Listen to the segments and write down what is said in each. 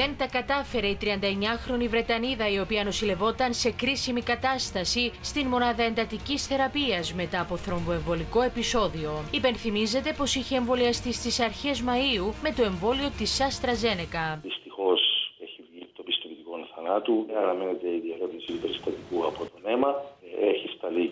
Δεν τα κατάφερε η 39χρονη Βρετανίδα η οποία νοσηλευόταν σε κρίσιμη κατάσταση στην μονάδα εντατικής θεραπείας μετά από θρομβοεμβολικό επεισόδιο. Υπενθυμίζεται πως είχε εμβολιαστεί στις αρχές Μαου με το εμβόλιο της Άστρα Ζένεκα. Δυστυχώς έχει βγει το πιστοποιητικό θανάτου. Αναμένεται η διαρρεύνηση περιστατικού από τον αίμα. Έχει σταλεί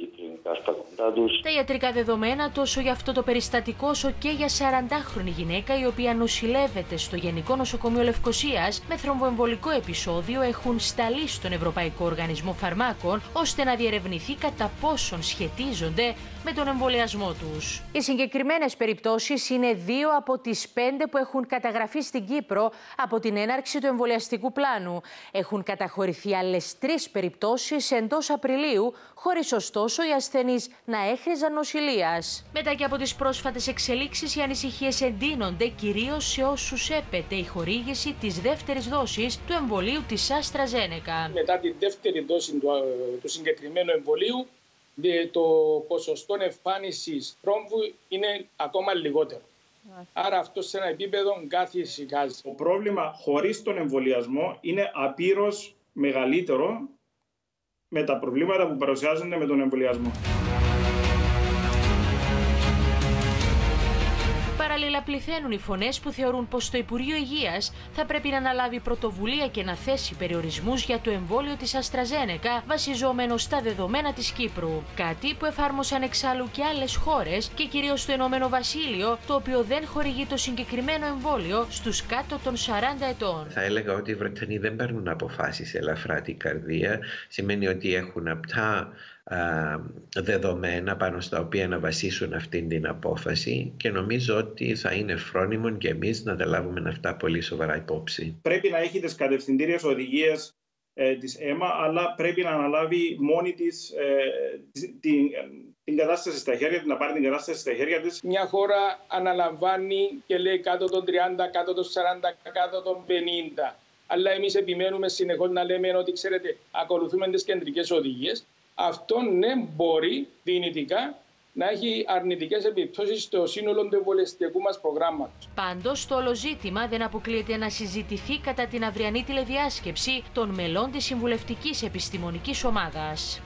κυτρινικά στα κοντά του. Τα ιατρικά δεδομένα τόσο για αυτό το περιστατικό όσο και για 40χρονη γυναίκα η οποία νοσηλεύεται στο Γενικό Νοσοκομείο Λευκοσίας με θρομβοεμβολικό επεισόδιο έχουν σταλεί στον Ευρωπαϊκό Οργανισμό Φαρμάκων ώστε να διερευνηθεί κατά πόσον σχετίζονται με τον εμβολιασμό τους. Οι συγκεκριμένες περιπτώσεις είναι δύο από τις πέντε που έχουν καταγραφεί στην Κύπρο από την έναρξη του εμβολιαστικού πλάνου. Έχουν καταχωρηθεί άλλες τρεις περιπτώσεις εντός Απριλίου, χωρίς ωστόσο οι ασθενείς να έχριζαν νοσηλείας. Μετά και από τις πρόσφατες εξελίξεις, οι ανησυχίες εντείνονται κυρίως σε όσους έπεται η χορήγηση της δεύτερης δόσης του εμβολίου της Άστρα Ζένεκα. Μετά τη δεύτερη δόση του, του συγκεκριμένου εμβολίου, το ποσοστό εμφάνισης θρόμβου είναι ακόμα λιγότερο. Άρα αυτό σε ένα επίπεδο κάθε ησυχάζει. Το πρόβλημα χωρίς τον εμβολιασμό είναι απείρως μεγαλύτερο με τα προβλήματα που παρουσιάζονται με τον εμβολιασμό. Παράλληλα, πληθαίνουν οι φωνές που θεωρούν πως το Υπουργείο Υγείας θα πρέπει να αναλάβει πρωτοβουλία και να θέσει περιορισμούς για το εμβόλιο της Αστραζένεκα βασιζόμενο στα δεδομένα της Κύπρου. Κάτι που εφάρμοσαν εξάλλου και άλλες χώρες και κυρίως το Ηνωμένο Βασίλειο, το οποίο δεν χορηγεί το συγκεκριμένο εμβόλιο στους κάτω των 40 ετών. Θα έλεγα ότι οι Βρετανοί δεν παίρνουν αποφάσεις ελαφρά την καρδία. Σημαίνει ότι έχουν απτά δεδομένα πάνω στα οποία να βασίσουν αυτή την απόφαση και νομίζω ότι θα είναι φρόνιμο και εμείς να τα λάβουμε αυτά πολύ σοβαρά υπόψη. Πρέπει να έχει τις κατευθυντήριες οδηγίες ε, της ΕΜΑ αλλά πρέπει να αναλάβει μόνη της ε, την, την κατάσταση στα χέρια της, να πάρει την κατάσταση στα χέρια της. Μια χώρα αναλαμβάνει και λέει κάτω των 30, κάτω των 40, κάτω των 50. Αλλά εμείς επιμένουμε συνεχώς να λέμε ότι ξέρετε ακολουθούμε τις κεντρικές οδηγίες αυτό ναι μπορεί δυνητικά να έχει αρνητικές επιπτώσεις στο σύνολο του εμβολιαστικού μας προγράμματος. Πάντως, το όλο ζήτημα δεν αποκλείεται να συζητηθεί κατά την αυριανή τηλεδιάσκεψη των μελών της Συμβουλευτικής Επιστημονικής Ομάδας.